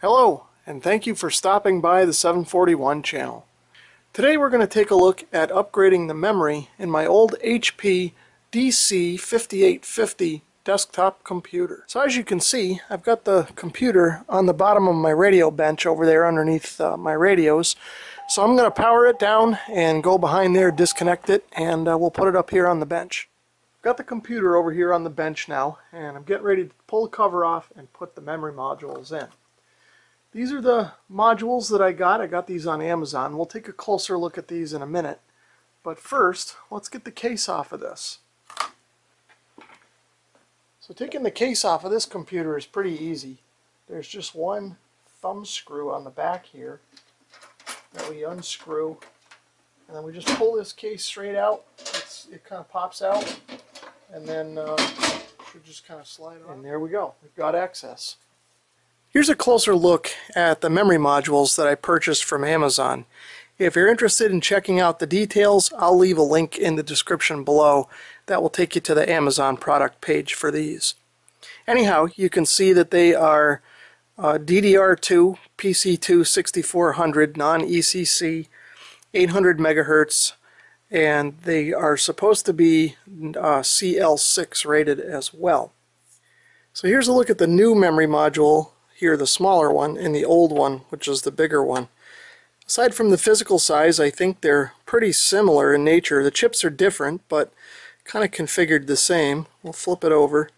Hello, and thank you for stopping by the 741 channel. Today we're going to take a look at upgrading the memory in my old HP DC5850 desktop computer. So as you can see, I've got the computer on the bottom of my radio bench over there underneath uh, my radios. So I'm going to power it down and go behind there, disconnect it, and uh, we'll put it up here on the bench. I've got the computer over here on the bench now, and I'm getting ready to pull the cover off and put the memory modules in. These are the modules that I got. I got these on Amazon. We'll take a closer look at these in a minute. But first, let's get the case off of this. So taking the case off of this computer is pretty easy. There's just one thumb screw on the back here that we unscrew. And then we just pull this case straight out. It's, it kind of pops out. And then uh, should just kind of slide on. And there we go. We've got access. Here's a closer look at the memory modules that I purchased from Amazon. If you're interested in checking out the details, I'll leave a link in the description below that will take you to the Amazon product page for these. Anyhow, you can see that they are uh, DDR2, PC2 6400 non-ECC, 800 megahertz, and they are supposed to be uh, CL6 rated as well. So here's a look at the new memory module here the smaller one and the old one which is the bigger one. Aside from the physical size I think they're pretty similar in nature. The chips are different but kind of configured the same. We'll flip it over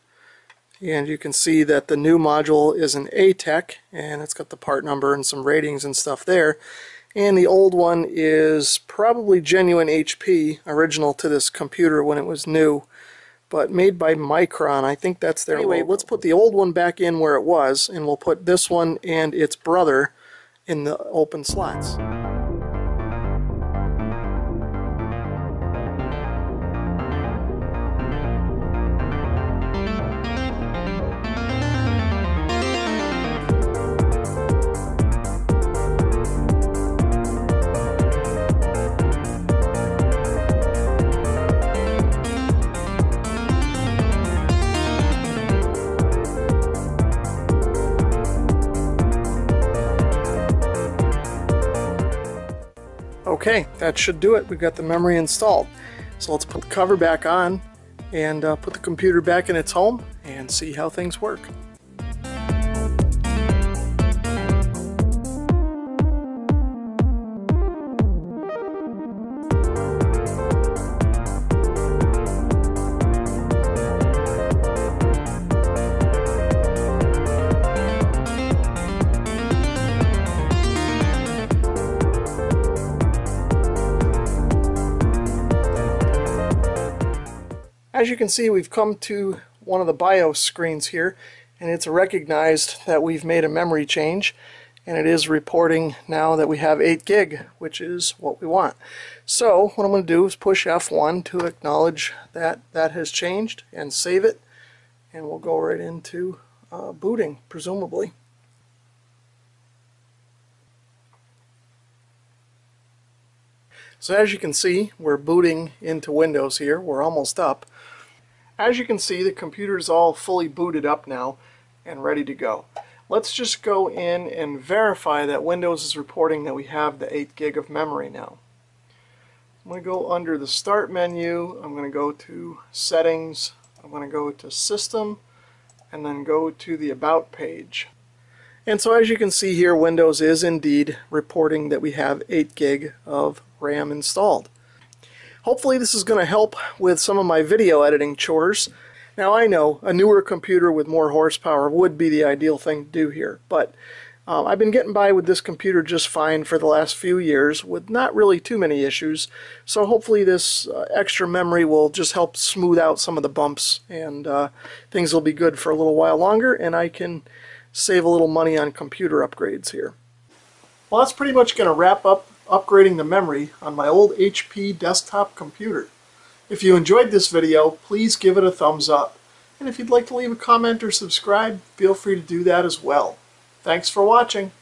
and you can see that the new module is an A-Tech and it's got the part number and some ratings and stuff there and the old one is probably genuine HP original to this computer when it was new but made by Micron. I think that's their Anyway, logo. let's put the old one back in where it was, and we'll put this one and its brother in the open slots. Okay, that should do it. We've got the memory installed. So let's put the cover back on and uh, put the computer back in its home and see how things work. As you can see, we've come to one of the BIOS screens here, and it's recognized that we've made a memory change, and it is reporting now that we have 8 gig, which is what we want. So what I'm going to do is push F1 to acknowledge that that has changed and save it, and we'll go right into uh, booting, presumably. So as you can see, we're booting into Windows here. We're almost up. As you can see, the computer is all fully booted up now and ready to go. Let's just go in and verify that Windows is reporting that we have the 8 gig of memory now. I'm going to go under the Start menu, I'm going to go to Settings, I'm going to go to System, and then go to the About page. And so as you can see here, Windows is indeed reporting that we have 8 gig of RAM installed. Hopefully this is going to help with some of my video editing chores. Now I know a newer computer with more horsepower would be the ideal thing to do here, but um, I've been getting by with this computer just fine for the last few years with not really too many issues, so hopefully this uh, extra memory will just help smooth out some of the bumps and uh, things will be good for a little while longer and I can save a little money on computer upgrades here. Well that's pretty much going to wrap up upgrading the memory on my old HP desktop computer. If you enjoyed this video, please give it a thumbs up. And if you'd like to leave a comment or subscribe, feel free to do that as well. Thanks for watching.